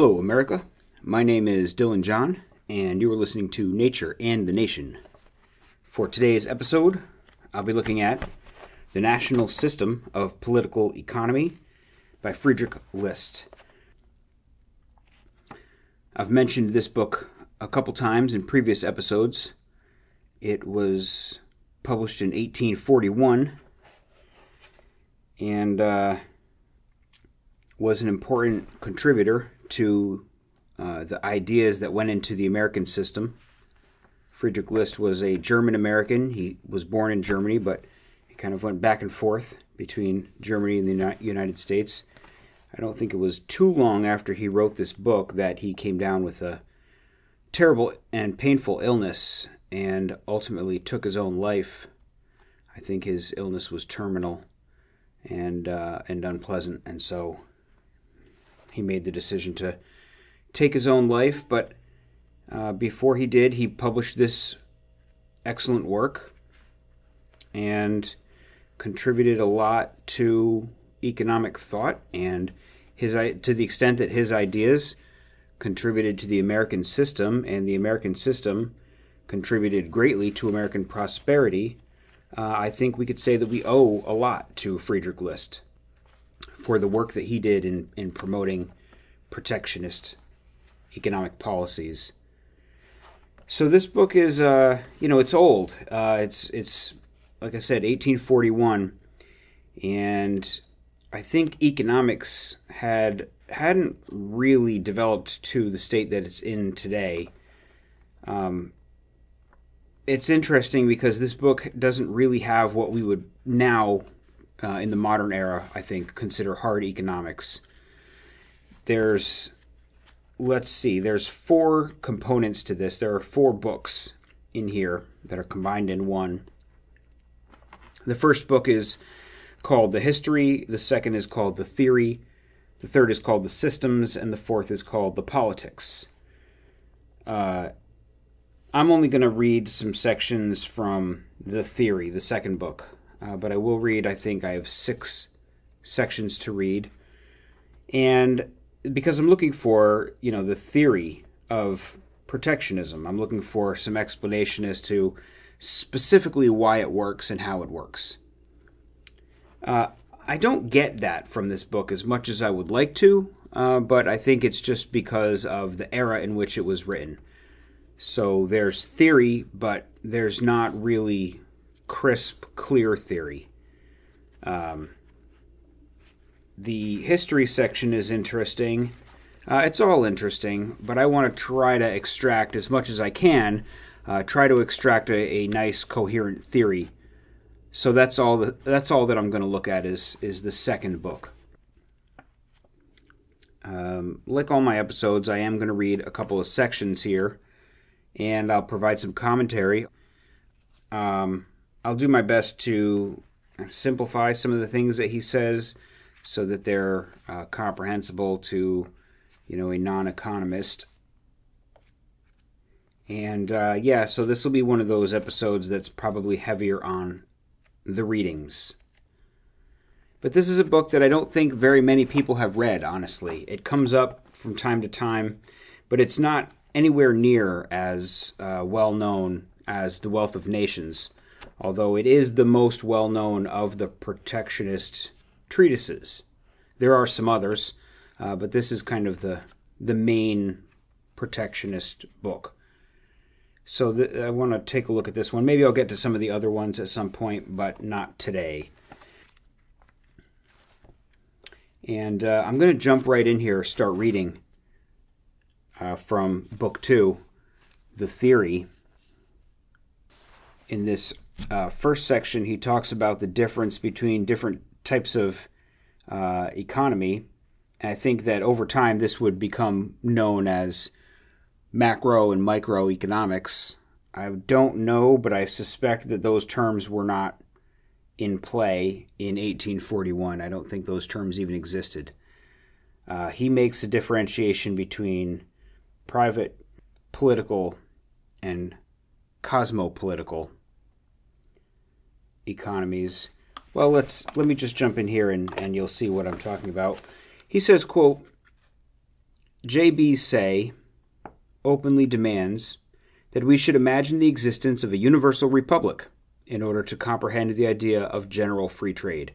Hello, America. My name is Dylan John, and you are listening to Nature and the Nation. For today's episode, I'll be looking at The National System of Political Economy by Friedrich List. I've mentioned this book a couple times in previous episodes. It was published in 1841 and uh, was an important contributor to uh, the ideas that went into the American system. Friedrich List was a German American. He was born in Germany, but he kind of went back and forth between Germany and the United States. I don't think it was too long after he wrote this book that he came down with a terrible and painful illness and ultimately took his own life. I think his illness was terminal and uh, and unpleasant, and so he made the decision to take his own life. But uh, before he did, he published this excellent work and contributed a lot to economic thought and his to the extent that his ideas contributed to the American system and the American system contributed greatly to American prosperity. Uh, I think we could say that we owe a lot to Friedrich List for the work that he did in, in promoting protectionist economic policies. So this book is, uh, you know, it's old. Uh, it's it's like I said, 1841, and I think economics had hadn't really developed to the state that it's in today. Um, it's interesting because this book doesn't really have what we would now, uh, in the modern era, I think, consider hard economics. There's let's see, there's four components to this. There are four books in here that are combined in one. The first book is called The History, the second is called The Theory, the third is called The Systems, and the fourth is called The Politics. Uh, I'm only going to read some sections from The Theory, the second book, uh, but I will read, I think I have six sections to read. And because I'm looking for, you know, the theory of protectionism. I'm looking for some explanation as to specifically why it works and how it works. Uh, I don't get that from this book as much as I would like to, uh, but I think it's just because of the era in which it was written. So there's theory, but there's not really crisp, clear theory. Um, the history section is interesting. Uh, it's all interesting, but I want to try to extract as much as I can, uh, try to extract a, a, nice coherent theory. So that's all. The, that's all that I'm going to look at is is the second book. Um, like all my episodes, I am going to read a couple of sections here, and I'll provide some commentary. Um, I'll do my best to simplify some of the things that he says so that they're uh, comprehensible to, you know, a non-economist. And uh, yeah, so this will be one of those episodes that's probably heavier on the readings. But this is a book that I don't think very many people have read, honestly. It comes up from time to time, but it's not anywhere near as uh, well known as The Wealth of Nations, although it is the most well known of the protectionist treatises. There are some others, uh, but this is kind of the the main protectionist book. So th- I want to take a look at this one. Maybe I'll get to some of the other ones at some point, but not today. And uh, I'm going to jump right in here, start reading uh, from book two, The Theory. In this uh, first section, he talks about the difference between different types of uh, economy. I think that over time this would become known as macro and microeconomics. I don't know, but I suspect that those terms were not in play in 1841. I don't think those terms even existed. Uh, he makes a differentiation between private political and cosmopolitical economies well, let's let me just jump in here and, and you'll see what I'm talking about. He says, quote, J.B. Say openly demands that we should imagine the existence of a universal republic in order to comprehend the idea of general free trade.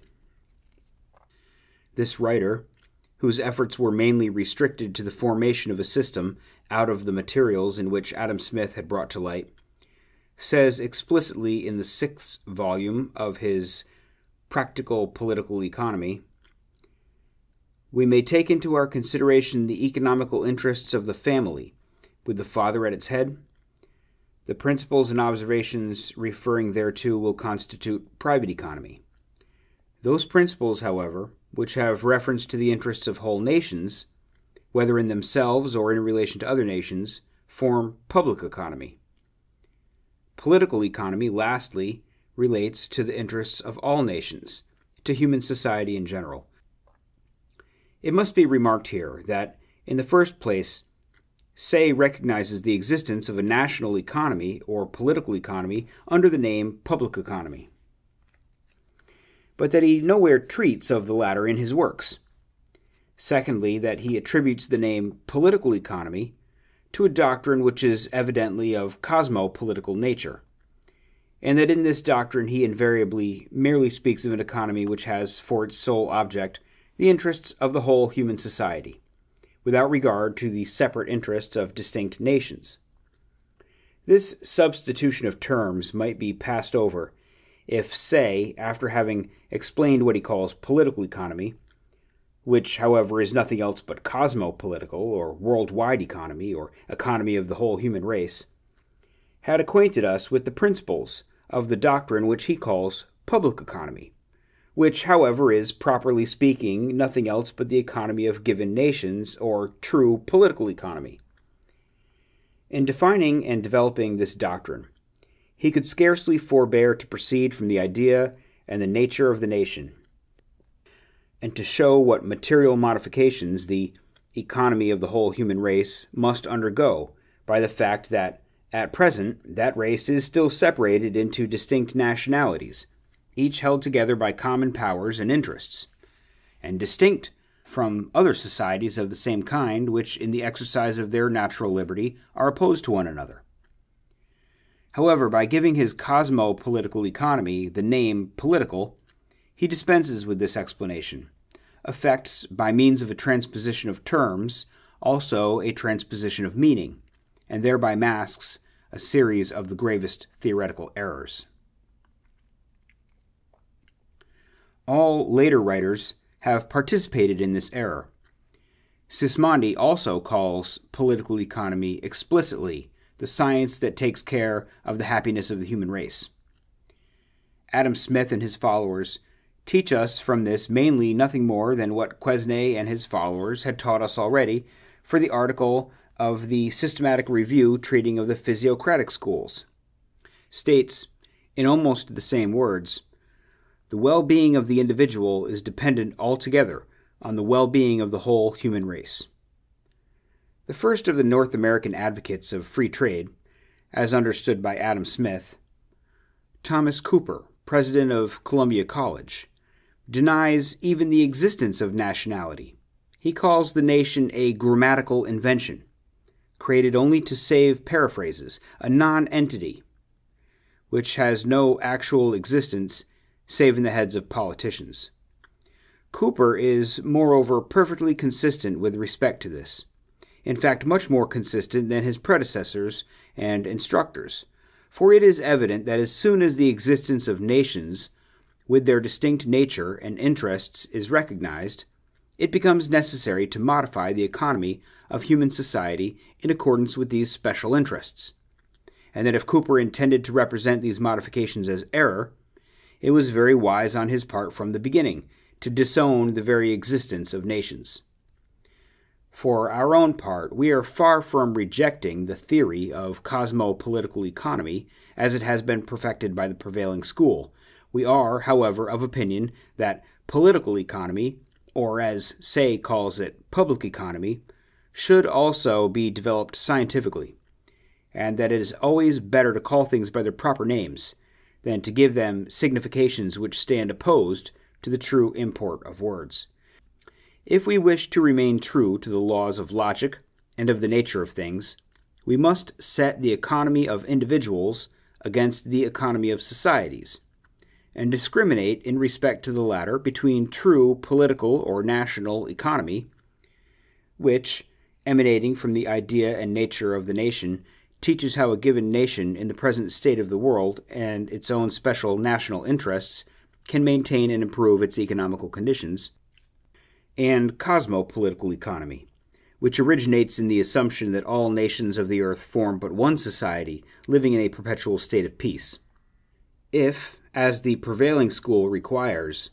This writer, whose efforts were mainly restricted to the formation of a system out of the materials in which Adam Smith had brought to light, says explicitly in the sixth volume of his Practical Political Economy we may take into our consideration the economical interests of the family, with the father at its head. The principles and observations referring thereto will constitute private economy. Those principles, however, which have reference to the interests of whole nations, whether in themselves or in relation to other nations, form public economy. Political economy, lastly, relates to the interests of all nations, to human society in general. It must be remarked here that, in the first place, Say recognizes the existence of a national economy or political economy under the name public economy, but that he nowhere treats of the latter in his works. Secondly, that he attributes the name political economy to a doctrine which is evidently of cosmopolitical nature, and that in this doctrine he invariably merely speaks of an economy which has for its sole object the interests of the whole human society, without regard to the separate interests of distinct nations. This substitution of terms might be passed over if, Say, after having explained what he calls political economy, which, however, is nothing else but cosmopolitical or worldwide economy or economy of the whole human race, had acquainted us with the principles of the doctrine which he calls public economy, which, however, is, properly speaking, nothing else but the economy of given nations, or true political economy. In defining and developing this doctrine, he could scarcely forbear to proceed from the idea and the nature of the nation, and to show what material modifications the economy of the whole human race must undergo by the fact that, at present, that race is still separated into distinct nationalities each held together by common powers and interests, and distinct from other societies of the same kind which, in the exercise of their natural liberty, are opposed to one another. However, by giving his cosmo-political economy the name political, he dispenses with this explanation, effects, by means of a transposition of terms, also a transposition of meaning, and thereby masks a series of the gravest theoretical errors. All later writers have participated in this error. Sismondi also calls political economy explicitly the science that takes care of the happiness of the human race. Adam Smith and his followers teach us from this mainly nothing more than what Quesnay and his followers had taught us already for the article of the Systematic Review treating of the physiocratic schools. States, in almost the same words, the well being of the individual is dependent altogether on the well being of the whole human race. The first of the North American advocates of free trade, as understood by Adam Smith, Thomas Cooper, president of Columbia College, denies even the existence of nationality. He calls the nation a grammatical invention, created only to save paraphrases, a non entity, which has no actual existence save in the heads of politicians. Cooper is, moreover, perfectly consistent with respect to this. In fact, much more consistent than his predecessors and instructors, for it is evident that as soon as the existence of nations, with their distinct nature and interests, is recognized, it becomes necessary to modify the economy of human society in accordance with these special interests. And that if Cooper intended to represent these modifications as error, it was very wise on his part from the beginning to disown the very existence of nations. For our own part, we are far from rejecting the theory of cosmopolitical economy as it has been perfected by the prevailing school. We are, however, of opinion that political economy, or as Say calls it, public economy, should also be developed scientifically, and that it is always better to call things by their proper names than to give them significations which stand opposed to the true import of words. If we wish to remain true to the laws of logic, and of the nature of things, we must set the economy of individuals against the economy of societies, and discriminate in respect to the latter between true political or national economy, which, emanating from the idea and nature of the nation, teaches how a given nation in the present state of the world and its own special national interests can maintain and improve its economical conditions, and cosmopolitical economy, which originates in the assumption that all nations of the earth form but one society, living in a perpetual state of peace. If, as the prevailing school requires,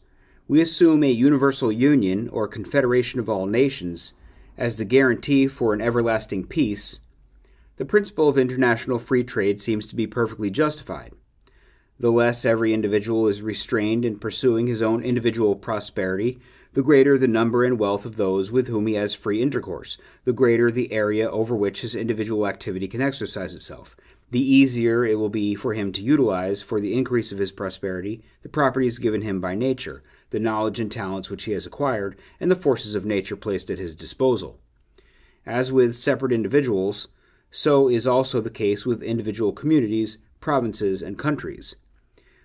we assume a universal union or confederation of all nations as the guarantee for an everlasting peace, the principle of international free trade seems to be perfectly justified. The less every individual is restrained in pursuing his own individual prosperity, the greater the number and wealth of those with whom he has free intercourse, the greater the area over which his individual activity can exercise itself, the easier it will be for him to utilize for the increase of his prosperity the properties given him by nature, the knowledge and talents which he has acquired, and the forces of nature placed at his disposal. As with separate individuals, so is also the case with individual communities, provinces, and countries.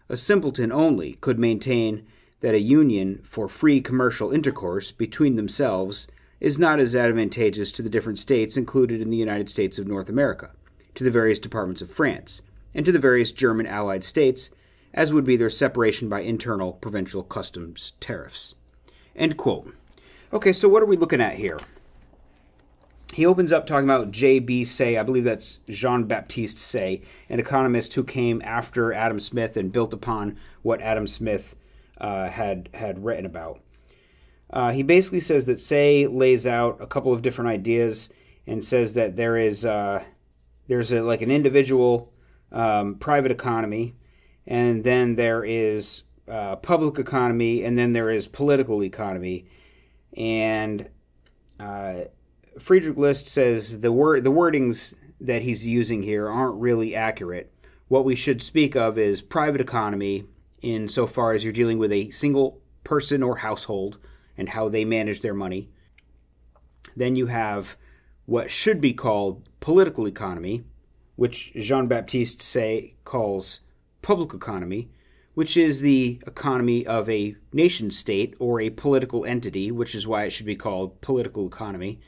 A simpleton only could maintain that a union for free commercial intercourse between themselves is not as advantageous to the different states included in the United States of North America, to the various departments of France, and to the various German allied states as would be their separation by internal provincial customs tariffs. End quote. Okay, so what are we looking at here? He opens up talking about J.B. Say, I believe that's Jean Baptiste Say, an economist who came after Adam Smith and built upon what Adam Smith uh, had had written about. Uh, he basically says that Say lays out a couple of different ideas and says that there is uh, there's a, like an individual um, private economy, and then there is uh, public economy, and then there is political economy, and uh, Friedrich List says the word the wordings that he's using here aren't really accurate. What we should speak of is private economy insofar as you're dealing with a single person or household and how they manage their money. Then you have what should be called political economy, which Jean Baptiste Say calls public economy, which is the economy of a nation state or a political entity, which is why it should be called political economy.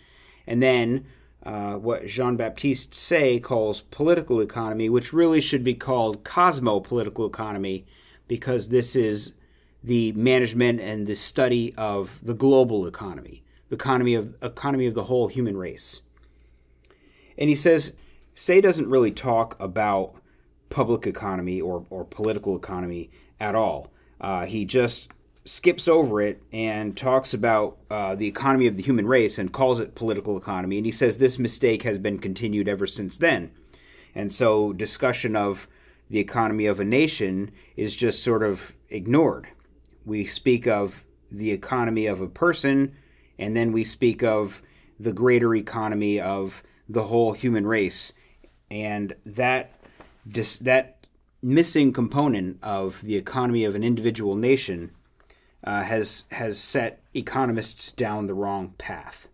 And then uh, what Jean Baptiste Say calls political economy, which really should be called cosmopolitical economy, because this is the management and the study of the global economy, the economy of economy of the whole human race. And he says, Say doesn't really talk about public economy or, or political economy at all. Uh, he just skips over it and talks about uh, the economy of the human race and calls it political economy. And he says this mistake has been continued ever since then. And so discussion of the economy of a nation is just sort of ignored. We speak of the economy of a person, and then we speak of the greater economy of the whole human race. And that dis- that missing component of the economy of an individual nation uh, has has set economists down the wrong path.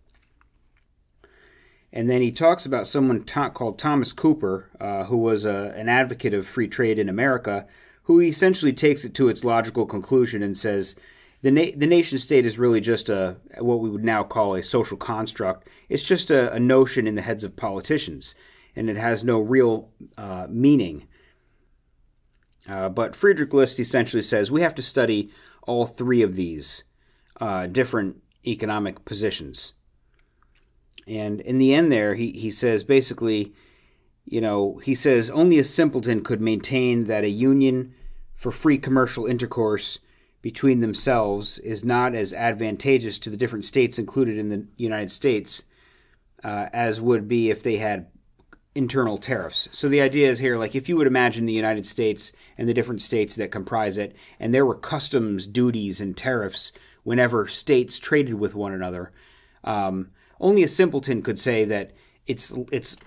And then he talks about someone ta- called Thomas Cooper, uh, who was a, an advocate of free trade in America, who essentially takes it to its logical conclusion and says the na- the nation state is really just a what we would now call a social construct. It's just a, a notion in the heads of politicians, and it has no real uh, meaning. Uh, but Friedrich List essentially says we have to study all three of these uh, different economic positions. And in the end, there, he, he says basically, you know, he says only a simpleton could maintain that a union for free commercial intercourse between themselves is not as advantageous to the different states included in the United States uh, as would be if they had internal tariffs. So the idea is here like if you would imagine the United States and the different states that comprise it, and there were customs duties and tariffs whenever states traded with one another, um, only a simpleton could say that it's it's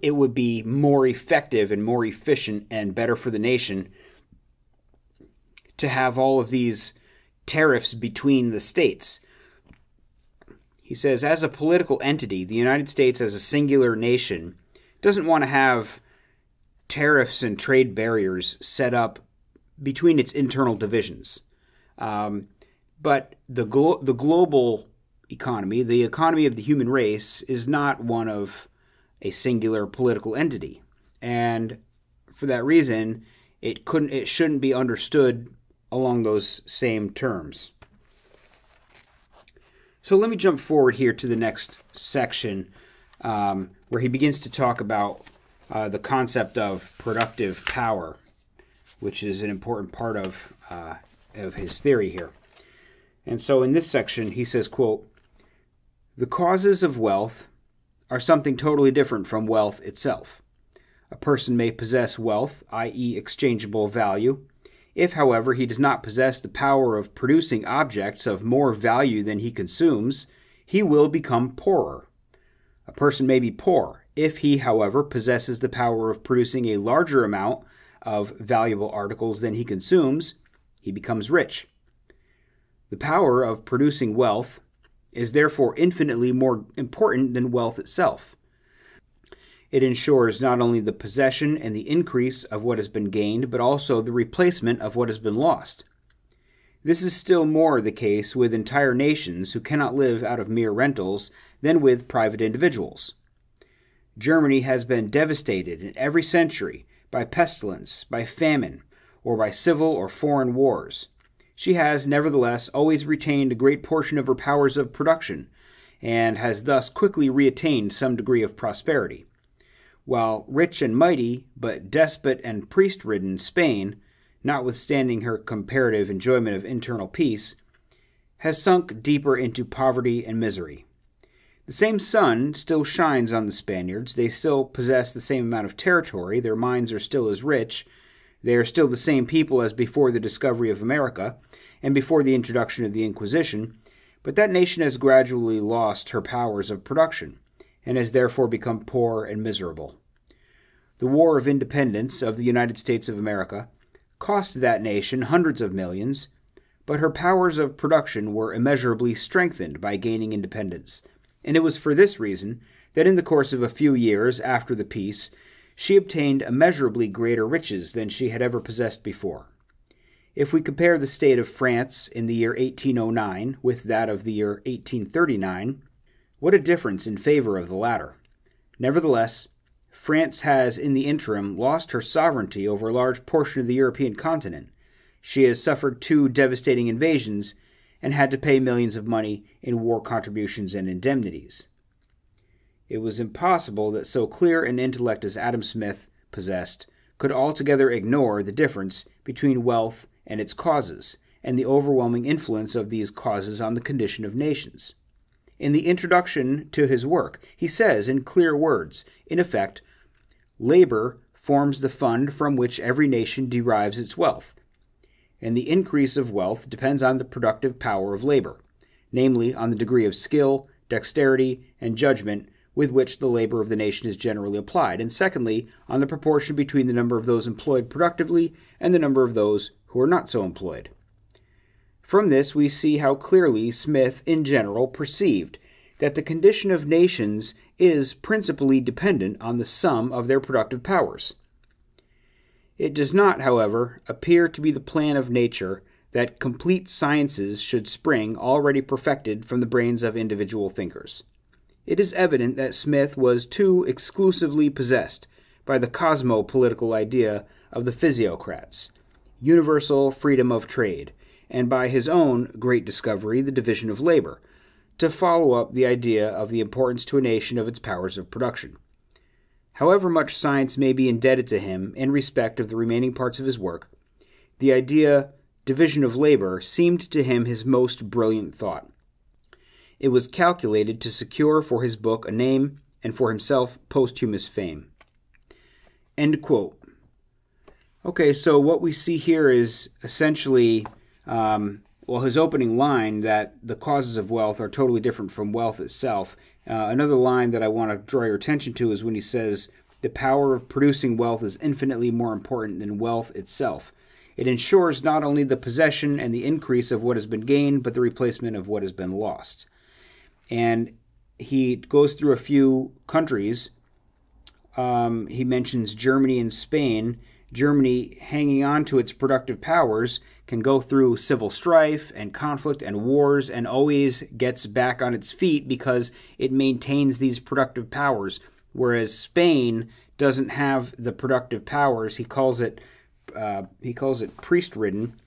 it would be more effective and more efficient and better for the nation to have all of these tariffs between the states. He says, as a political entity, the United States as a singular nation doesn't want to have tariffs and trade barriers set up between its internal divisions. Um, but the glo- the global economy, the economy of the human race, is not one of a singular political entity, and for that reason, it couldn't it shouldn't be understood along those same terms. So let me jump forward here to the next section um, where he begins to talk about uh, the concept of productive power, which is an important part of, uh, of his theory here. And so in this section, he says, quote, The causes of wealth are something totally different from wealth itself. A person may possess wealth, i.e., exchangeable value. If, however, he does not possess the power of producing objects of more value than he consumes, he will become poorer. A person may be poor. If he, however, possesses the power of producing a larger amount of valuable articles than he consumes, he becomes rich. The power of producing wealth is therefore infinitely more important than wealth itself. It ensures not only the possession and the increase of what has been gained, but also the replacement of what has been lost. This is still more the case with entire nations who cannot live out of mere rentals than with private individuals. Germany has been devastated in every century by pestilence, by famine, or by civil or foreign wars she has nevertheless always retained a great portion of her powers of production, and has thus quickly reattained some degree of prosperity. While rich and mighty, but despot and priest ridden Spain, notwithstanding her comparative enjoyment of internal peace, has sunk deeper into poverty and misery. The same sun still shines on the Spaniards, they still possess the same amount of territory, their mines are still as rich, they are still the same people as before the discovery of America and before the introduction of the Inquisition, but that nation has gradually lost her powers of production and has therefore become poor and miserable. The War of Independence of the United States of America cost that nation hundreds of millions, but her powers of production were immeasurably strengthened by gaining independence, and it was for this reason that in the course of a few years after the peace she obtained immeasurably greater riches than she had ever possessed before. If we compare the state of France in the year 1809 with that of the year 1839, what a difference in favor of the latter. Nevertheless, France has in the interim lost her sovereignty over a large portion of the European continent. She has suffered two devastating invasions and had to pay millions of money in war contributions and indemnities. It was impossible that so clear an intellect as Adam Smith possessed could altogether ignore the difference between wealth and its causes, and the overwhelming influence of these causes on the condition of nations. In the introduction to his work, he says in clear words, in effect, labor forms the fund from which every nation derives its wealth, and the increase of wealth depends on the productive power of labor, namely on the degree of skill, dexterity, and judgment with which the labor of the nation is generally applied, and secondly, on the proportion between the number of those employed productively and the number of those who are not so employed. From this, we see how clearly Smith, in general, perceived that the condition of nations is principally dependent on the sum of their productive powers. It does not, however, appear to be the plan of nature that complete sciences should spring already perfected from the brains of individual thinkers it is evident that Smith was too exclusively possessed by the cosmopolitical idea of the physiocrats, universal freedom of trade, and by his own great discovery, the division of labor, to follow up the idea of the importance to a nation of its powers of production. However much science may be indebted to him in respect of the remaining parts of his work, the idea division of labor seemed to him his most brilliant thought. It was calculated to secure for his book a name and for himself posthumous fame. End quote. Okay, so what we see here is essentially, um, well, his opening line that the causes of wealth are totally different from wealth itself. Uh, another line that I want to draw your attention to is when he says, the power of producing wealth is infinitely more important than wealth itself. It ensures not only the possession and the increase of what has been gained, but the replacement of what has been lost. And he goes through a few countries. Um, he mentions Germany and Spain. Germany, hanging on to its productive powers, can go through civil strife and conflict and wars and always gets back on its feet because it maintains these productive powers. Whereas Spain doesn't have the productive powers. He calls it uh, he calls it priest ridden.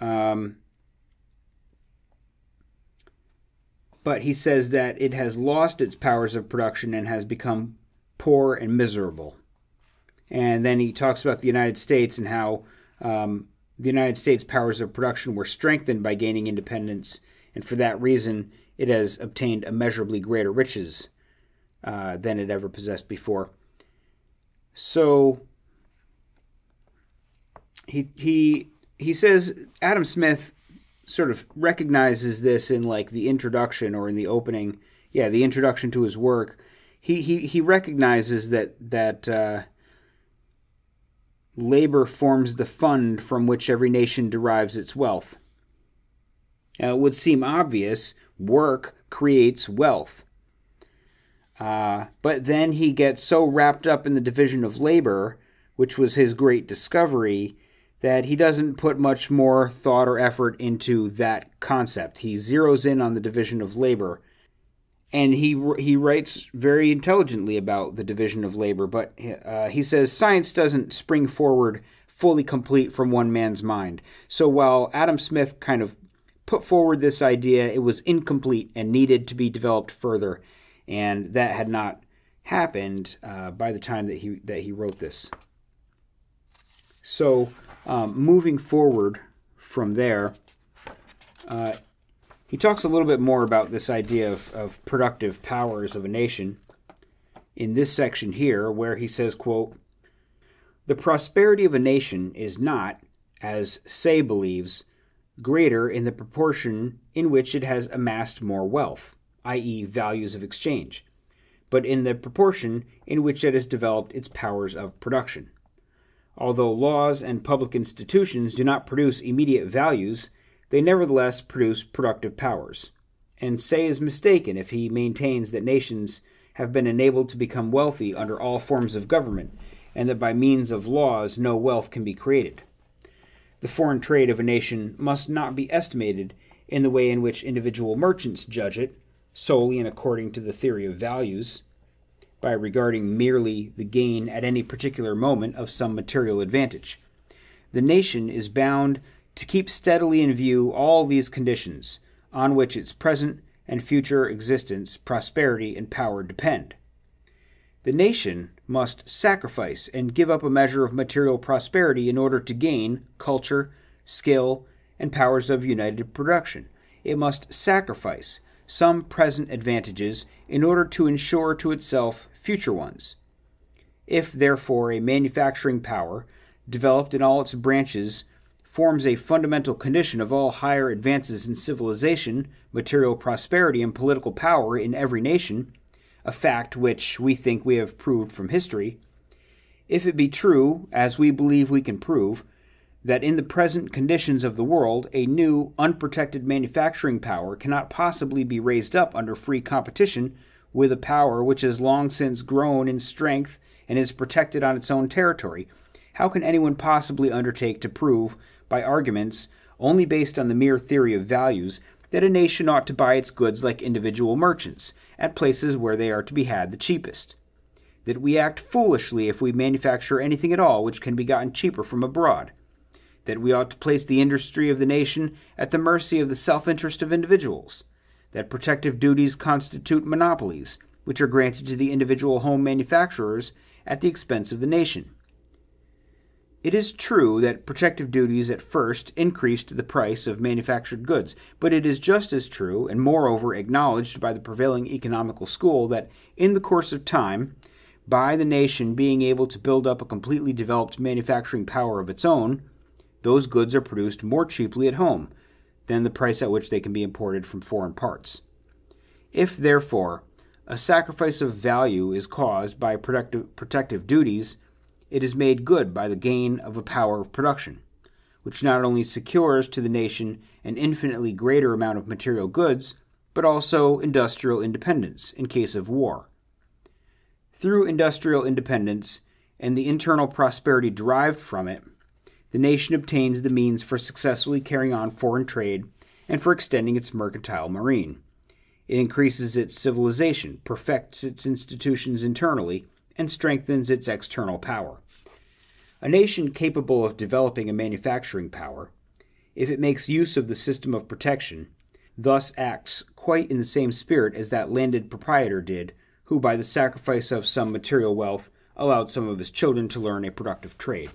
Um, but he says that it has lost its powers of production and has become poor and miserable. And then he talks about the United States and how um, the United States' powers of production were strengthened by gaining independence, and for that reason, it has obtained immeasurably greater riches uh, than it ever possessed before. So he he he says Adam Smith sort of recognizes this in like the introduction or in the opening, yeah, the introduction to his work. He he he recognizes that that uh, labor forms the fund from which every nation derives its wealth. Now, it would seem obvious work creates wealth. Uh, but then he gets so wrapped up in the division of labor, which was his great discovery, that he doesn't put much more thought or effort into that concept. He zeroes in on the division of labor, and he he writes very intelligently about the division of labor. But uh, he says science doesn't spring forward fully complete from one man's mind. So while Adam Smith kind of put forward this idea, it was incomplete and needed to be developed further and that had not happened uh, by the time that he that he wrote this. So, um, moving forward from there, uh, he talks a little bit more about this idea of, of productive powers of a nation in this section here, where he says, "quote The prosperity of a nation is not, as Say believes, greater in the proportion in which it has amassed more wealth." i.e., values of exchange, but in the proportion in which it has developed its powers of production. Although laws and public institutions do not produce immediate values, they nevertheless produce productive powers. And Say is mistaken if he maintains that nations have been enabled to become wealthy under all forms of government, and that by means of laws no wealth can be created. The foreign trade of a nation must not be estimated in the way in which individual merchants judge it, solely and according to the theory of values, by regarding merely the gain at any particular moment of some material advantage. The nation is bound to keep steadily in view all these conditions on which its present and future existence, prosperity, and power depend. The nation must sacrifice and give up a measure of material prosperity in order to gain culture, skill, and powers of united production. It must sacrifice some present advantages in order to ensure to itself future ones. If, therefore, a manufacturing power, developed in all its branches, forms a fundamental condition of all higher advances in civilization, material prosperity, and political power in every nation, a fact which we think we have proved from history, if it be true, as we believe we can prove, that in the present conditions of the world, a new, unprotected manufacturing power cannot possibly be raised up under free competition with a power which has long since grown in strength and is protected on its own territory. How can anyone possibly undertake to prove, by arguments only based on the mere theory of values, that a nation ought to buy its goods like individual merchants, at places where they are to be had the cheapest? That we act foolishly if we manufacture anything at all which can be gotten cheaper from abroad? that we ought to place the industry of the nation at the mercy of the self interest of individuals, that protective duties constitute monopolies, which are granted to the individual home manufacturers at the expense of the nation. It is true that protective duties at first increased the price of manufactured goods, but it is just as true, and moreover acknowledged by the prevailing economical school, that in the course of time, by the nation being able to build up a completely developed manufacturing power of its own, those goods are produced more cheaply at home than the price at which they can be imported from foreign parts. If, therefore, a sacrifice of value is caused by protective duties, it is made good by the gain of a power of production, which not only secures to the nation an infinitely greater amount of material goods, but also industrial independence in case of war. Through industrial independence and the internal prosperity derived from it, the nation obtains the means for successfully carrying on foreign trade and for extending its mercantile marine. It increases its civilization, perfects its institutions internally, and strengthens its external power. A nation capable of developing a manufacturing power, if it makes use of the system of protection, thus acts quite in the same spirit as that landed proprietor did, who, by the sacrifice of some material wealth, allowed some of his children to learn a productive trade.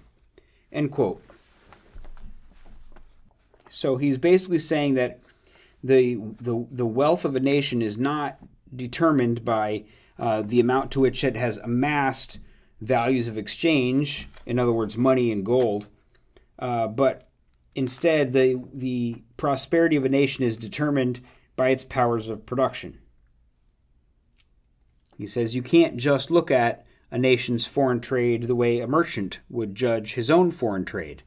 So he's basically saying that the, the, the wealth of a nation is not determined by uh, the amount to which it has amassed values of exchange, in other words, money and gold, uh, but instead the, the prosperity of a nation is determined by its powers of production. He says you can't just look at a nation's foreign trade the way a merchant would judge his own foreign trade.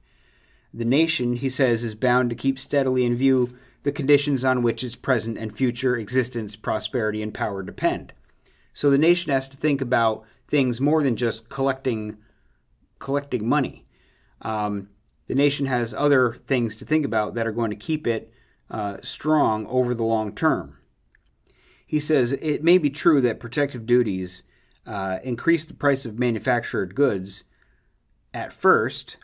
The nation, he says, is bound to keep steadily in view the conditions on which its present and future existence, prosperity, and power depend. So the nation has to think about things more than just collecting collecting money. Um, the nation has other things to think about that are going to keep it uh, strong over the long term. He says it may be true that protective duties uh, increase the price of manufactured goods at first.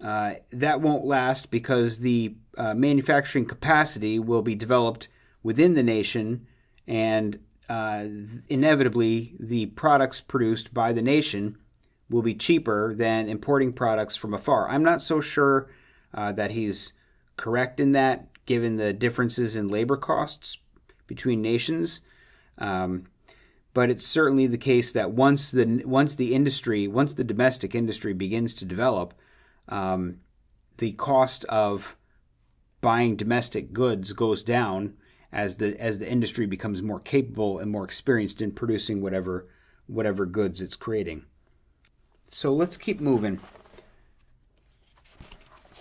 Uh, that won't last because the uh, manufacturing capacity will be developed within the nation and uh, inevitably the products produced by the nation will be cheaper than importing products from afar. I'm not so sure uh, that he's correct in that, given the differences in labor costs between nations. Um, but it's certainly the case that once the once the industry, once the domestic industry begins to develop, um, the cost of buying domestic goods goes down as the as the industry becomes more capable and more experienced in producing whatever whatever goods it's creating. So let's keep moving.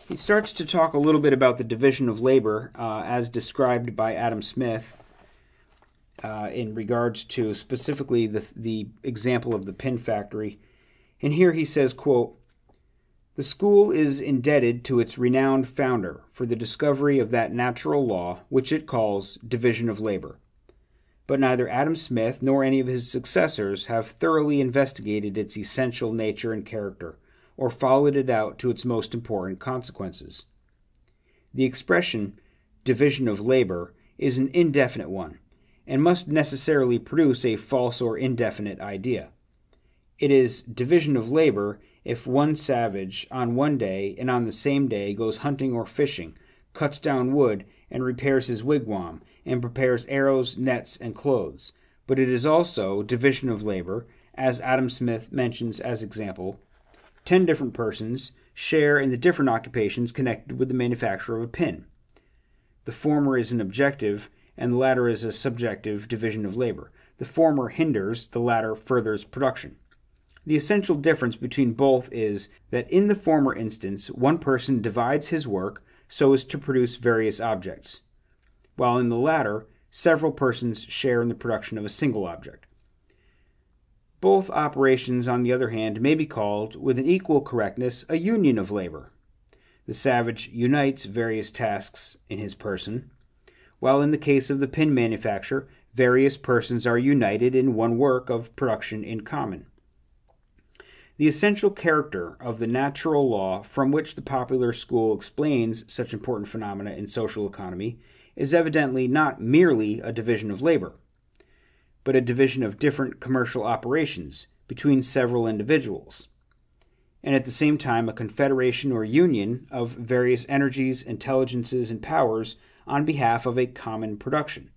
He starts to talk a little bit about the division of labor uh, as described by Adam Smith uh, in regards to specifically the, the example of the pin factory. And here he says, quote, the school is indebted to its renowned founder for the discovery of that natural law which it calls division of labor. But neither Adam Smith nor any of his successors have thoroughly investigated its essential nature and character, or followed it out to its most important consequences. The expression division of labor is an indefinite one, and must necessarily produce a false or indefinite idea. It is division of labor if one savage on one day and on the same day goes hunting or fishing, cuts down wood, and repairs his wigwam, and prepares arrows, nets, and clothes. But it is also division of labor, as Adam Smith mentions as example. Ten different persons share in the different occupations connected with the manufacture of a pin. The former is an objective, and the latter is a subjective division of labor. The former hinders, the latter furthers production. The essential difference between both is that in the former instance, one person divides his work so as to produce various objects, while in the latter, several persons share in the production of a single object. Both operations, on the other hand, may be called, with an equal correctness, a union of labor. The savage unites various tasks in his person, while in the case of the pin manufacture, various persons are united in one work of production in common. The essential character of the natural law from which the popular school explains such important phenomena in social economy is evidently not merely a division of labor, but a division of different commercial operations between several individuals, and at the same time a confederation or union of various energies, intelligences, and powers on behalf of a common production.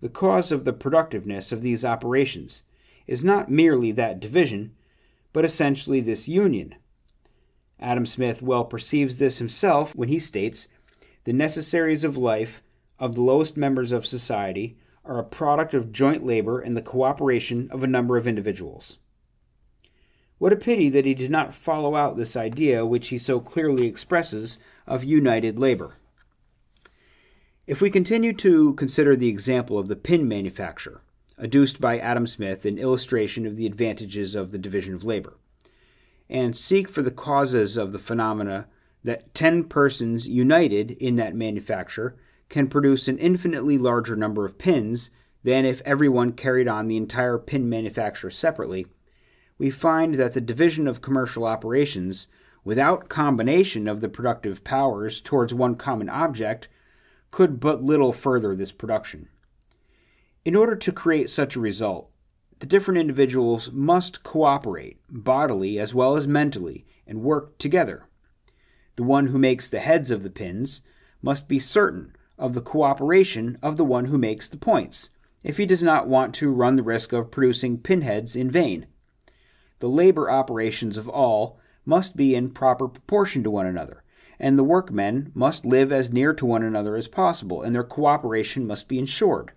The cause of the productiveness of these operations is not merely that division but essentially this union. Adam Smith well perceives this himself when he states the necessaries of life of the lowest members of society are a product of joint labor and the cooperation of a number of individuals. What a pity that he did not follow out this idea which he so clearly expresses of united labor. If we continue to consider the example of the pin manufacturer, adduced by Adam Smith in illustration of the advantages of the division of labor, and seek for the causes of the phenomena that 10 persons united in that manufacture can produce an infinitely larger number of pins than if everyone carried on the entire pin manufacture separately, we find that the division of commercial operations, without combination of the productive powers towards one common object, could but little further this production. In order to create such a result, the different individuals must cooperate, bodily as well as mentally, and work together. The one who makes the heads of the pins must be certain of the cooperation of the one who makes the points, if he does not want to run the risk of producing pinheads in vain. The labor operations of all must be in proper proportion to one another, and the workmen must live as near to one another as possible, and their cooperation must be ensured.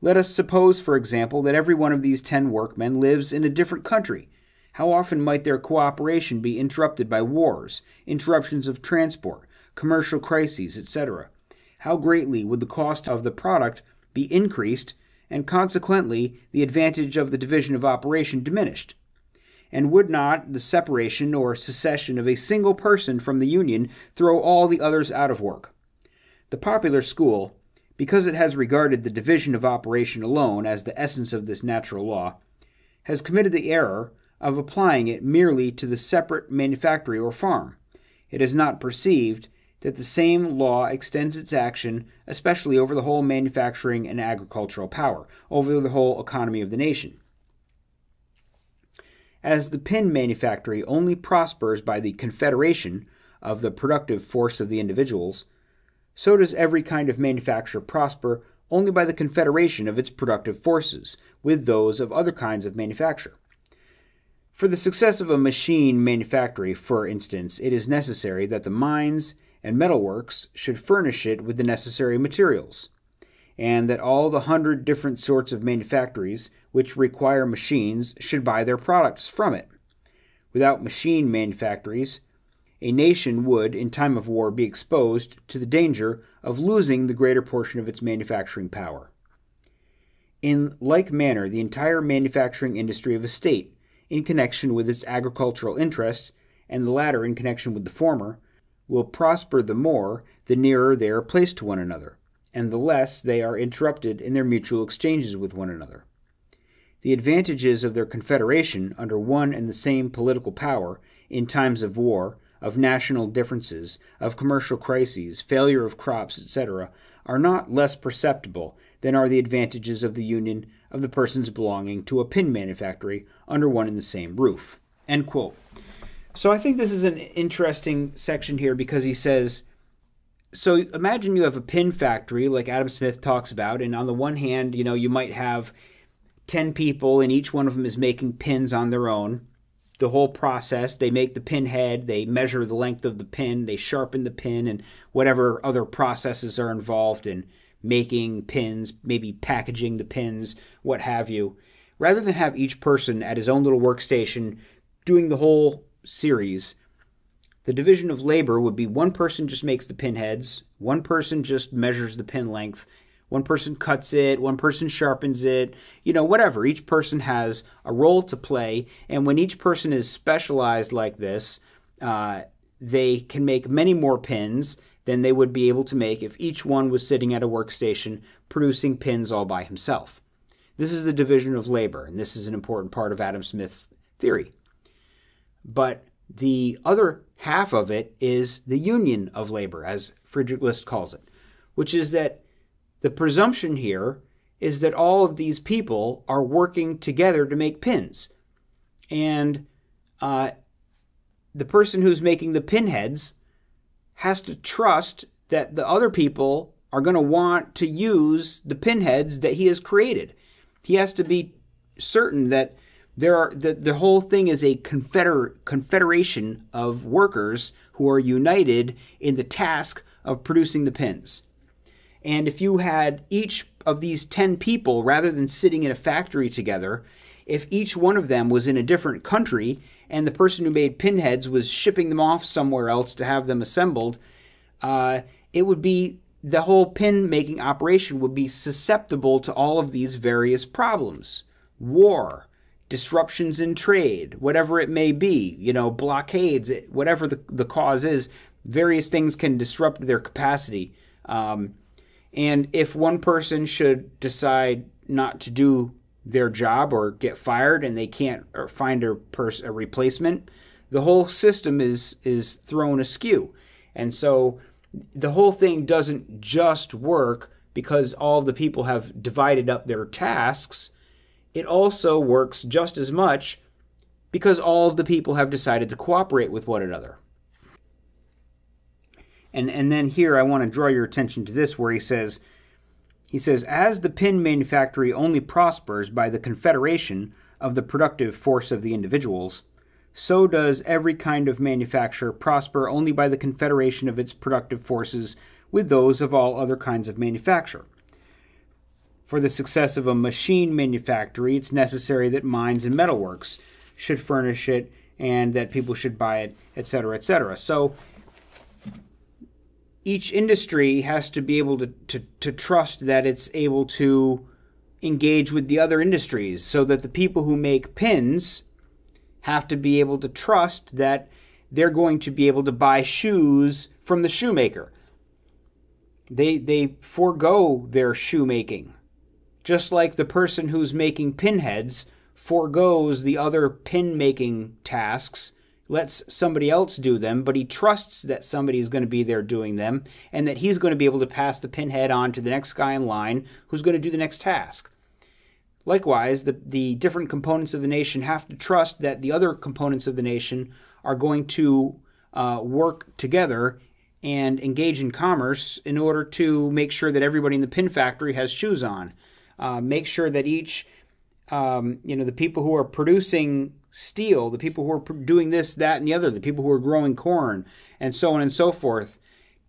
Let us suppose, for example, that every one of these ten workmen lives in a different country. How often might their cooperation be interrupted by wars, interruptions of transport, commercial crises, etc.? How greatly would the cost of the product be increased, and consequently the advantage of the division of operation diminished? And would not the separation or secession of a single person from the Union throw all the others out of work? The popular school, because it has regarded the division of operation alone as the essence of this natural law, has committed the error of applying it merely to the separate manufactory or farm. It has not perceived that the same law extends its action especially over the whole manufacturing and agricultural power, over the whole economy of the nation. As the pin manufactory only prospers by the confederation of the productive force of the individuals, so does every kind of manufacture prosper only by the confederation of its productive forces with those of other kinds of manufacture. For the success of a machine manufactory, for instance, it is necessary that the mines and metalworks should furnish it with the necessary materials, and that all the hundred different sorts of manufactories which require machines should buy their products from it. Without machine manufactories, a nation would, in time of war, be exposed to the danger of losing the greater portion of its manufacturing power. In like manner, the entire manufacturing industry of a state, in connection with its agricultural interests, and the latter in connection with the former, will prosper the more the nearer they are placed to one another, and the less they are interrupted in their mutual exchanges with one another. The advantages of their confederation under one and the same political power in times of war of national differences, of commercial crises, failure of crops, etc., are not less perceptible than are the advantages of the union of the persons belonging to a pin manufactory under one and the same roof. End quote. So I think this is an interesting section here because he says, so imagine you have a pin factory like Adam Smith talks about, and on the one hand, you know, you might have 10 people and each one of them is making pins on their own the whole process. They make the pin head, they measure the length of the pin, they sharpen the pin, and whatever other processes are involved in making pins, maybe packaging the pins, what have you. Rather than have each person at his own little workstation doing the whole series, the division of labor would be one person just makes the pin heads, one person just measures the pin length, one person cuts it, one person sharpens it, you know, whatever. Each person has a role to play. And when each person is specialized like this, uh, they can make many more pins than they would be able to make if each one was sitting at a workstation producing pins all by himself. This is the division of labor, and this is an important part of Adam Smith's theory. But the other half of it is the union of labor, as Friedrich List calls it, which is that the presumption here is that all of these people are working together to make pins. And uh, the person who's making the pinheads has to trust that the other people are going to want to use the pinheads that he has created. He has to be certain that there are that the whole thing is a confeder- confederation of workers who are united in the task of producing the pins. And if you had each of these 10 people, rather than sitting in a factory together, if each one of them was in a different country and the person who made pinheads was shipping them off somewhere else to have them assembled, uh, it would be the whole pin making operation would be susceptible to all of these various problems war, disruptions in trade, whatever it may be, you know, blockades, whatever the, the cause is, various things can disrupt their capacity. Um, and if one person should decide not to do their job or get fired and they can't find a, pers- a replacement, the whole system is is thrown askew. And so the whole thing doesn't just work because all the people have divided up their tasks. It also works just as much because all of the people have decided to cooperate with one another. And and then here I want to draw your attention to this where he says he says as the pin manufactory only prospers by the confederation of the productive force of the individuals, so does every kind of manufacture prosper only by the confederation of its productive forces with those of all other kinds of manufacture. For the success of a machine manufactory, it's necessary that mines and metalworks should furnish it and that people should buy it, etc., etc. So each industry has to be able to, to, to trust that it's able to engage with the other industries so that the people who make pins have to be able to trust that they're going to be able to buy shoes from the shoemaker. They they forego their shoemaking. Just like the person who's making pinheads foregoes the other pin making tasks lets somebody else do them, but he trusts that somebody is going to be there doing them and that he's going to be able to pass the pinhead on to the next guy in line who's going to do the next task. Likewise, the, the different components of the nation have to trust that the other components of the nation are going to uh, work together and engage in commerce in order to make sure that everybody in the pin factory has shoes on. Uh, make sure that each, um, you know, the people who are producing steel, the people who are doing this, that, and the other, the people who are growing corn, and so on and so forth,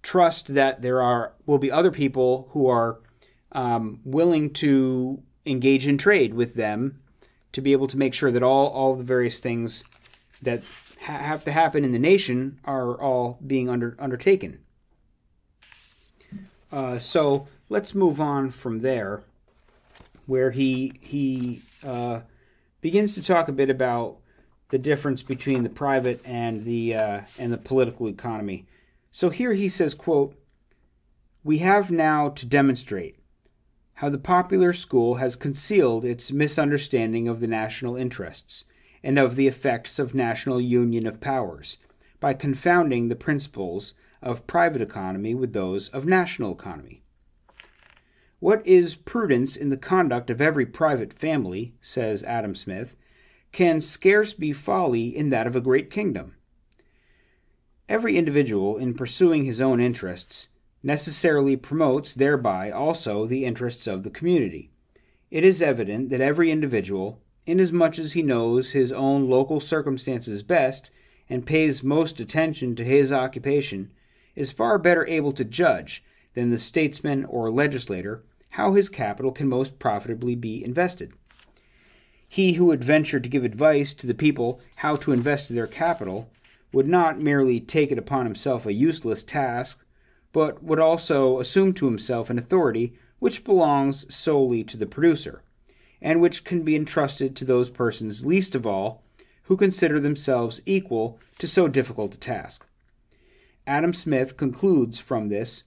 trust that there are will be other people who are um, willing to engage in trade with them to be able to make sure that all all the various things that ha- have to happen in the nation are all being under undertaken. Uh, so let's move on from there, where he he uh, begins to talk a bit about the difference between the private and the uh, and the political economy. So here he says, "quote We have now to demonstrate how the popular school has concealed its misunderstanding of the national interests and of the effects of national union of powers by confounding the principles of private economy with those of national economy." What is prudence in the conduct of every private family, says Adam Smith, can scarce be folly in that of a great kingdom. Every individual, in pursuing his own interests, necessarily promotes thereby also the interests of the community. It is evident that every individual, inasmuch as he knows his own local circumstances best and pays most attention to his occupation, is far better able to judge than the statesman or legislator how his capital can most profitably be invested. He who would venture to give advice to the people how to invest their capital would not merely take it upon himself a useless task, but would also assume to himself an authority which belongs solely to the producer, and which can be entrusted to those persons least of all who consider themselves equal to so difficult a task. Adam Smith concludes from this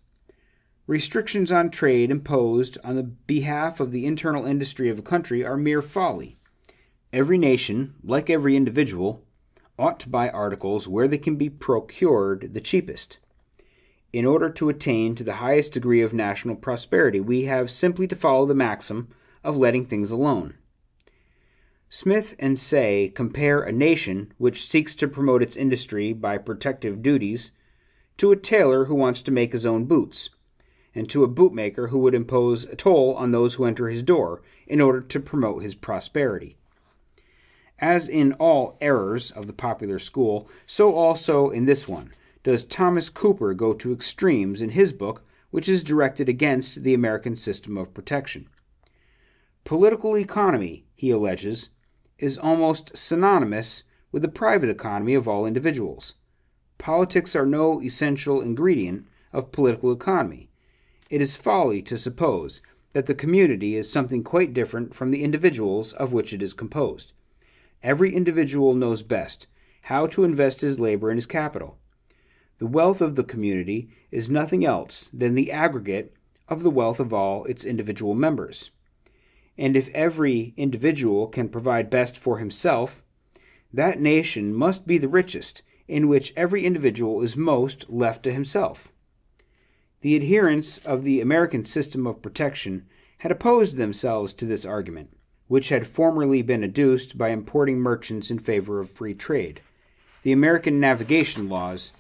Restrictions on trade imposed on the behalf of the internal industry of a country are mere folly. Every nation, like every individual, ought to buy articles where they can be procured the cheapest. In order to attain to the highest degree of national prosperity, we have simply to follow the maxim of letting things alone. Smith and Say compare a nation which seeks to promote its industry by protective duties to a tailor who wants to make his own boots and to a bootmaker who would impose a toll on those who enter his door in order to promote his prosperity. As in all errors of the popular school, so also in this one does Thomas Cooper go to extremes in his book, which is directed against the American system of protection. Political economy, he alleges, is almost synonymous with the private economy of all individuals. Politics are no essential ingredient of political economy it is folly to suppose that the community is something quite different from the individuals of which it is composed. Every individual knows best how to invest his labor and his capital. The wealth of the community is nothing else than the aggregate of the wealth of all its individual members. And if every individual can provide best for himself, that nation must be the richest in which every individual is most left to himself. The adherents of the American system of protection had opposed themselves to this argument, which had formerly been adduced by importing merchants in favor of free trade. The American navigation laws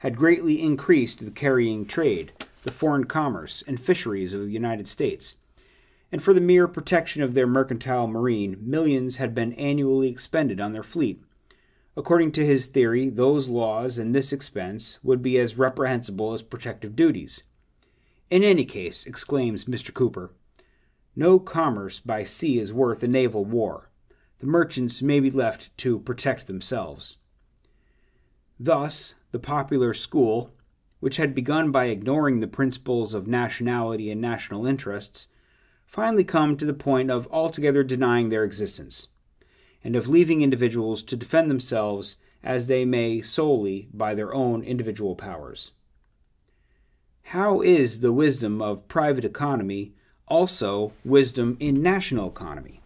had greatly increased the carrying trade, the foreign commerce, and fisheries of the United States. And for the mere protection of their mercantile marine, millions had been annually expended on their fleet. According to his theory, those laws and this expense would be as reprehensible as protective duties. In any case, exclaims Mr. Cooper, no commerce by sea is worth a naval war. The merchants may be left to protect themselves. Thus, the popular school, which had begun by ignoring the principles of nationality and national interests, finally come to the point of altogether denying their existence, and of leaving individuals to defend themselves as they may solely by their own individual powers. How is the wisdom of private economy also wisdom in national economy?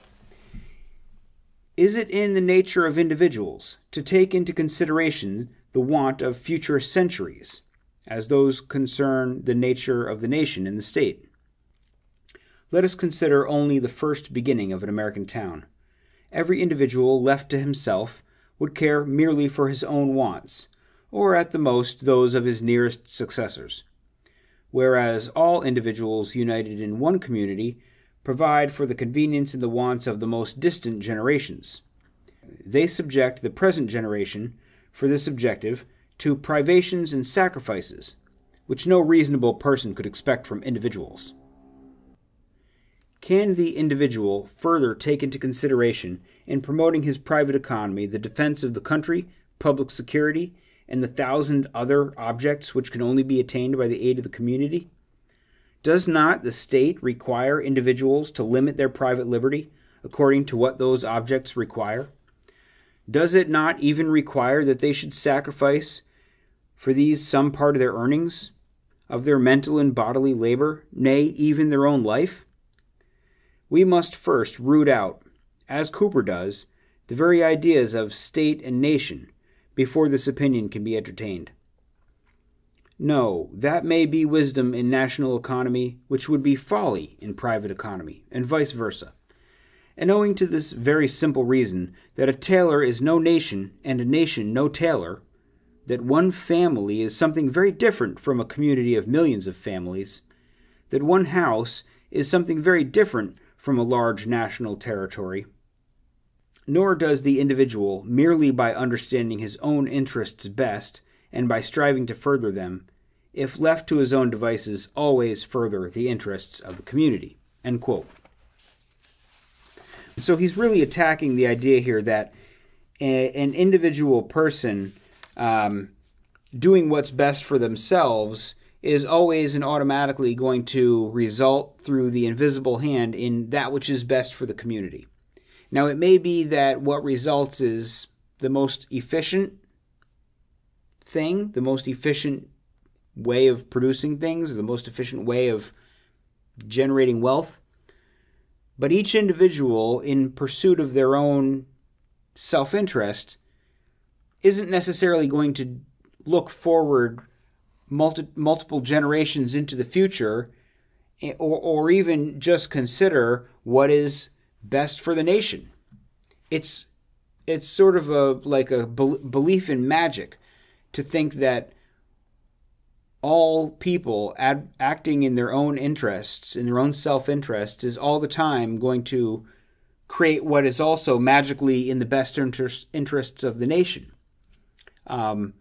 Is it in the nature of individuals to take into consideration the want of future centuries, as those concern the nature of the nation and the state? Let us consider only the first beginning of an American town. Every individual left to himself would care merely for his own wants, or at the most those of his nearest successors whereas all individuals united in one community provide for the convenience and the wants of the most distant generations. They subject the present generation, for this objective, to privations and sacrifices, which no reasonable person could expect from individuals. Can the individual further take into consideration in promoting his private economy the defense of the country, public security, and the thousand other objects which can only be attained by the aid of the community? Does not the state require individuals to limit their private liberty according to what those objects require? Does it not even require that they should sacrifice for these some part of their earnings, of their mental and bodily labor, nay, even their own life? We must first root out, as Cooper does, the very ideas of state and nation before this opinion can be entertained. No, that may be wisdom in national economy, which would be folly in private economy, and vice versa. And owing to this very simple reason that a tailor is no nation and a nation no tailor, that one family is something very different from a community of millions of families, that one house is something very different from a large national territory, nor does the individual, merely by understanding his own interests best and by striving to further them, if left to his own devices, always further the interests of the community. So he's really attacking the idea here that a, an individual person um, doing what's best for themselves is always and automatically going to result through the invisible hand in that which is best for the community. Now, it may be that what results is the most efficient thing, the most efficient way of producing things, or the most efficient way of generating wealth. But each individual, in pursuit of their own self interest, isn't necessarily going to look forward multi- multiple generations into the future eh, or, or even just consider what is best for the nation. It's it's sort of a like a belief in magic to think that all people ad, acting in their own interests, in their own self interests, is all the time going to create what is also magically in the best interest, interests of the nation. Um,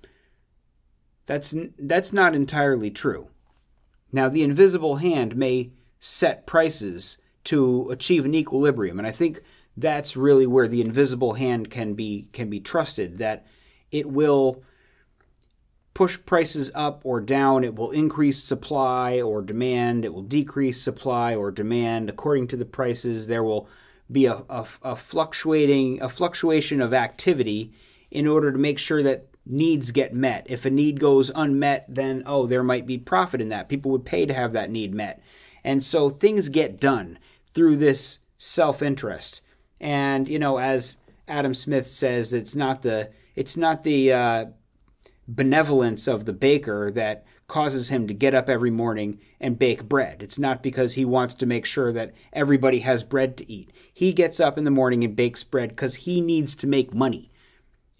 that's that's not entirely true. Now, the invisible hand may set prices to achieve an equilibrium. And I think that's really where the invisible hand can be can be trusted that it will push prices up or down. It will increase supply or demand. It will decrease supply or demand according to the prices. There will be a, a, a fluctuating a fluctuation of activity in order to make sure that needs get met. If a need goes unmet, then oh, there might be profit in that. People would pay to have that need met. And so things get done through this self-interest. And you know, as Adam Smith says, it's not the it's not the uh, benevolence of the baker that causes him to get up every morning and bake bread. It's not because he wants to make sure that everybody has bread to eat. He gets up in the morning and bakes bread because he needs to make money.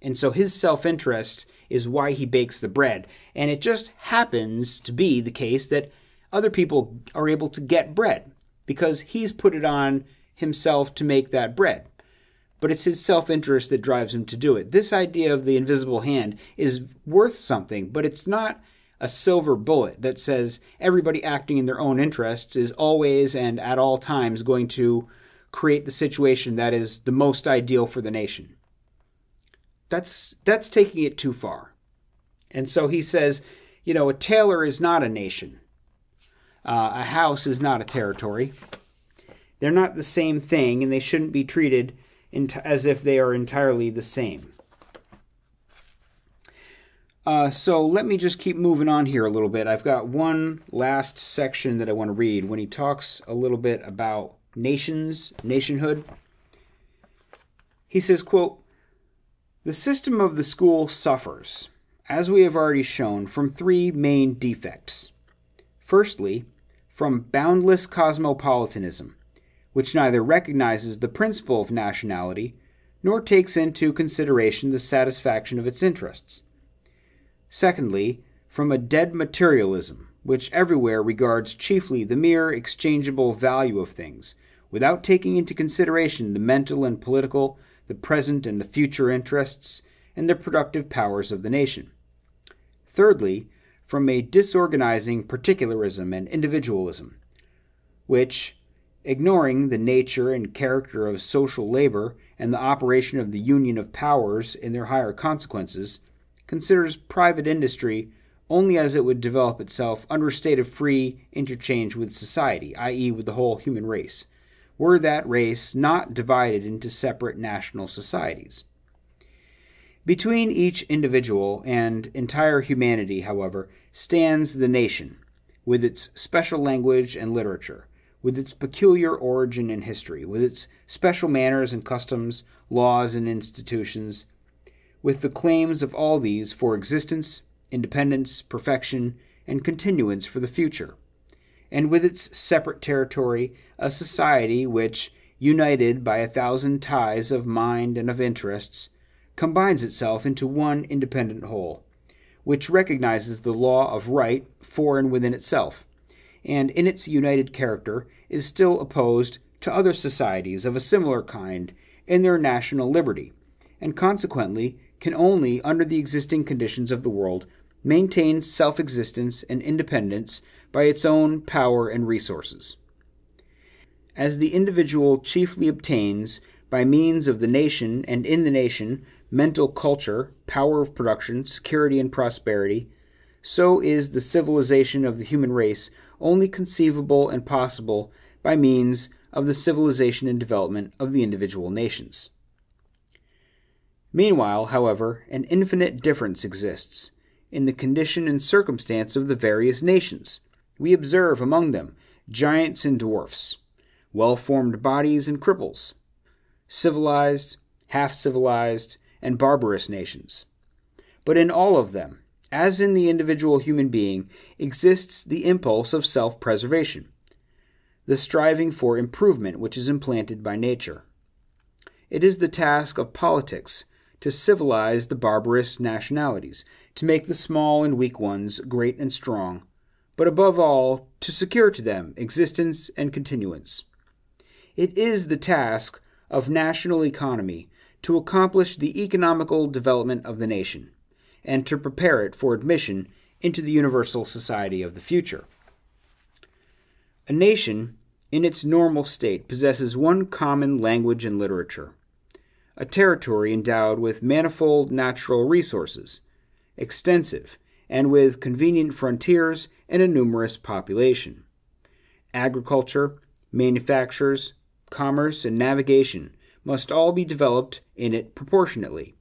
And so his self interest is why he bakes the bread. And it just happens to be the case that other people are able to get bread because he's put it on himself to make that bread. But it's his self interest that drives him to do it. This idea of the invisible hand is worth something, but it's not a silver bullet that says everybody acting in their own interests is always and at all times going to create the situation that is the most ideal for the nation. That's that's taking it too far. And so he says, you know, a tailor is not a nation. Uh, a house is not a territory. They're not the same thing, and they shouldn't be treated as if they are entirely the same. Uh, so let me just keep moving on here a little bit. I've got one last section that I want to read when he talks a little bit about nations, nationhood. He says, quote, The system of the school suffers, as we have already shown, from three main defects. Firstly, from boundless cosmopolitanism, which neither recognizes the principle of nationality nor takes into consideration the satisfaction of its interests. Secondly, from a dead materialism, which everywhere regards chiefly the mere exchangeable value of things, without taking into consideration the mental and political, the present and the future interests, and the productive powers of the nation. Thirdly, from a disorganizing particularism and individualism, which, ignoring the nature and character of social labor and the operation of the union of powers in their higher consequences, considers private industry only as it would develop itself under a state of free interchange with society, i.e., with the whole human race, were that race not divided into separate national societies. Between each individual and entire humanity, however, stands the nation, with its special language and literature, with its peculiar origin and history, with its special manners and customs, laws and institutions, with the claims of all these for existence, independence, perfection, and continuance for the future, and with its separate territory, a society which, united by a thousand ties of mind and of interests, combines itself into one independent whole, which recognizes the law of right for and within itself, and in its united character is still opposed to other societies of a similar kind in their national liberty, and consequently can only, under the existing conditions of the world, maintain self existence and independence by its own power and resources. As the individual chiefly obtains, by means of the nation and in the nation, mental culture, power of production, security, and prosperity, so is the civilization of the human race only conceivable and possible by means of the civilization and development of the individual nations. Meanwhile, however, an infinite difference exists in the condition and circumstance of the various nations. We observe among them giants and dwarfs, well formed bodies and cripples, civilized, half civilized, and barbarous nations. But in all of them, as in the individual human being, exists the impulse of self preservation, the striving for improvement which is implanted by nature. It is the task of politics to civilize the barbarous nationalities, to make the small and weak ones great and strong, but above all, to secure to them existence and continuance. It is the task of national economy to accomplish the economical development of the nation, and to prepare it for admission into the universal society of the future. A nation, in its normal state, possesses one common language and literature a territory endowed with manifold natural resources, extensive and with convenient frontiers and a numerous population. Agriculture, manufactures, commerce, and navigation must all be developed in it proportionately.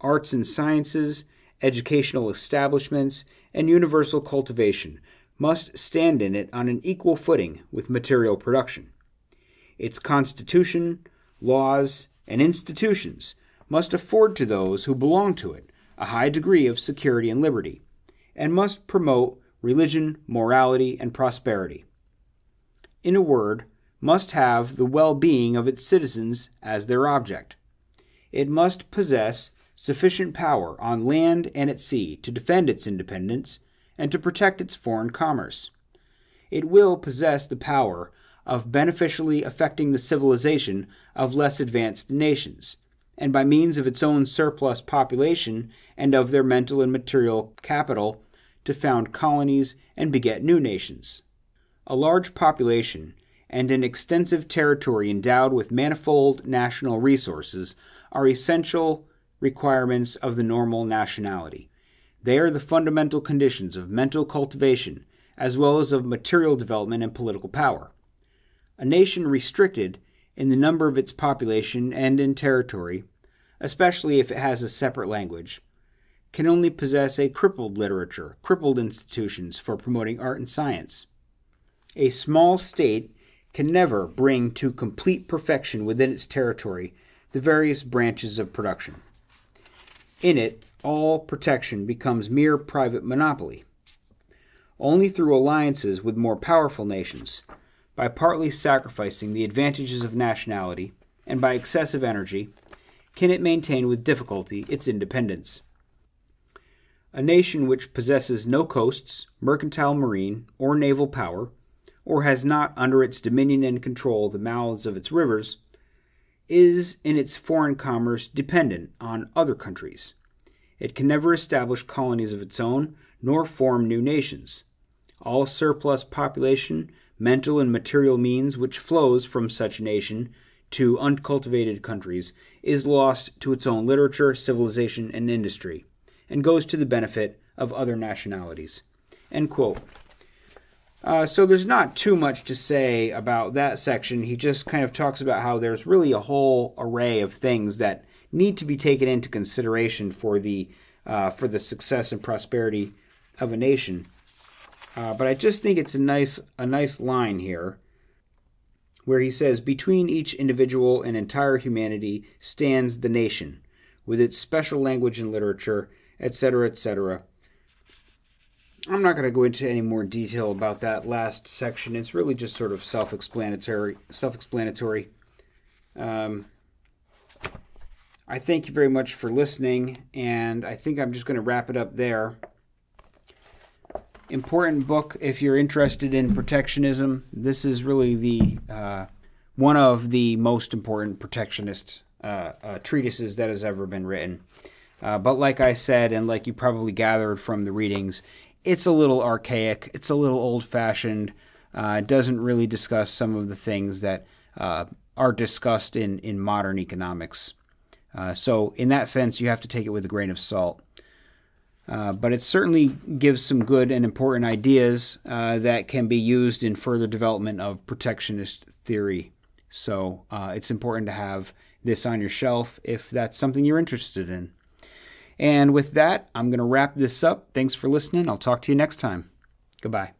Arts and sciences, educational establishments, and universal cultivation must stand in it on an equal footing with material production. Its constitution, laws, and institutions must afford to those who belong to it a high degree of security and liberty, and must promote religion, morality, and prosperity. In a word, must have the well being of its citizens as their object. It must possess sufficient power on land and at sea to defend its independence and to protect its foreign commerce. It will possess the power of beneficially affecting the civilization of less advanced nations, and by means of its own surplus population and of their mental and material capital, to found colonies and beget new nations. A large population and an extensive territory endowed with manifold national resources are essential requirements of the normal nationality. They are the fundamental conditions of mental cultivation as well as of material development and political power. A nation restricted in the number of its population and in territory, especially if it has a separate language, can only possess a crippled literature, crippled institutions for promoting art and science. A small state can never bring to complete perfection within its territory the various branches of production. In it, all protection becomes mere private monopoly. Only through alliances with more powerful nations, by partly sacrificing the advantages of nationality, and by excessive energy, can it maintain with difficulty its independence. A nation which possesses no coasts, mercantile marine, or naval power, or has not under its dominion and control the mouths of its rivers, is in its foreign commerce dependent on other countries. It can never establish colonies of its own, nor form new nations. All surplus population, mental and material means which flows from such nation to uncultivated countries is lost to its own literature, civilization, and industry, and goes to the benefit of other nationalities. end Uh, so there's not too much to say about that section. He just kind of talks about how there's really a whole array of things that need to be taken into consideration for the uh, for the success and prosperity of a nation. Uh, but I just think it's a nice a nice line here, where he says, "Between each individual and entire humanity stands the nation, with its special language and literature, etc., etc." I'm not going to go into any more detail about that last section. It's really just sort of self-explanatory. Self-explanatory. Um, I thank you very much for listening, and I think I'm just going to wrap it up there. Important book if you're interested in protectionism. This is really the uh, one of the most important protectionist uh, uh, treatises that has ever been written. Uh, but like I said, and like you probably gathered from the readings, it's a little archaic. It's a little old fashioned. Uh, it doesn't really discuss some of the things that uh, are discussed in, in modern economics. So, in that sense, you have to take it with a grain of salt. Uh, but it certainly gives some good and important ideas uh, that can be used in further development of protectionist theory. So, uh, it's important to have this on your shelf if that's something you're interested in. And with that, I'm going to wrap this up. Thanks for listening. I'll talk to you next time. Goodbye.